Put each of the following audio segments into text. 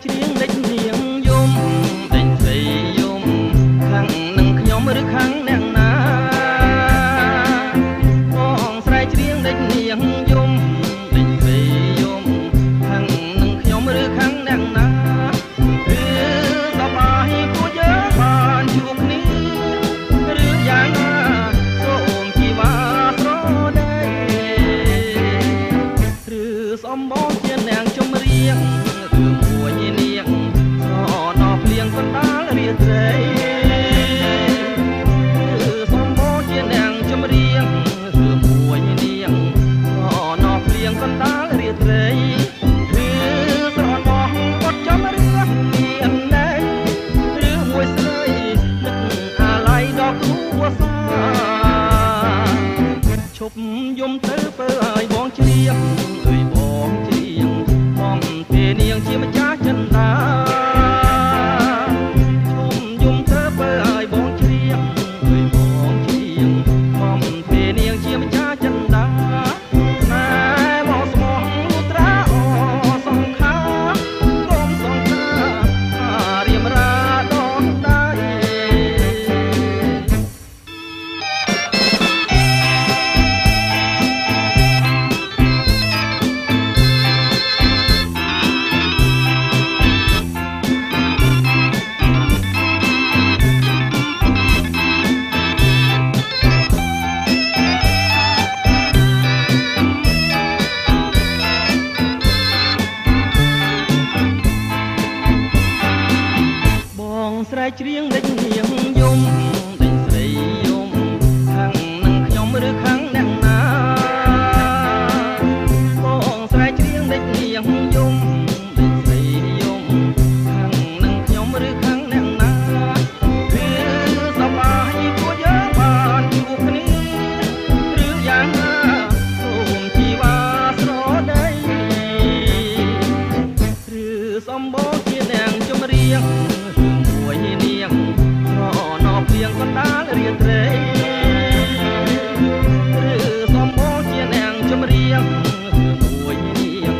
ច្រៀងដេចនាងយំដេចស្រីយំខាងនឹងខ្ញុំឬខាងអ្នកណាបងស្រែកច្រៀងដេចនាងយំ ដល់គ្រួសារឈប់យំទៅពើឲ្យ នាងយំដេចស្រីយំខាងនឹងខ្ញុំឬខាងអ្នកណាបងស្រែកច្រៀងដេចនាងយំដេចស្រីយំខាងនឹងខ្ញុំឬខាងអ្នកណាគឺសប្បាយពួកយើងបានជួបគ្នាឬយ៉ាងណាសូមជីវ៉ាស្រដីឬសំបងជាអ្នកចម្រៀងឬមួយនាង ងកណ្ដាលរាត្រីឬសំពោជានាងចម្រៀងមួយនាង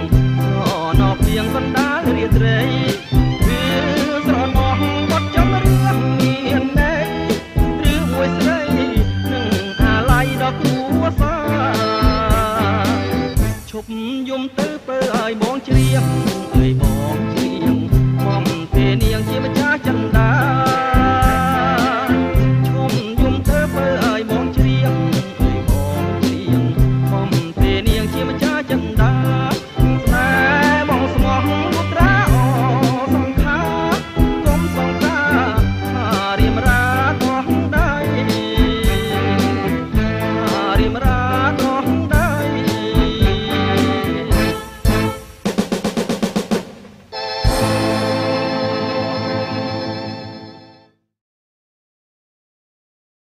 នរពីងកណ្ដាលរាត្រីគឺស្រណោះបត់ចម្រៀងមានណែឬមួយស្រីនឹងអាល័យដល់គូសាឈប់យំទៅពើឲ្យបងច្រៀងអើយបងច្រៀងបងពេលនាងជាម្ចាស់ Imran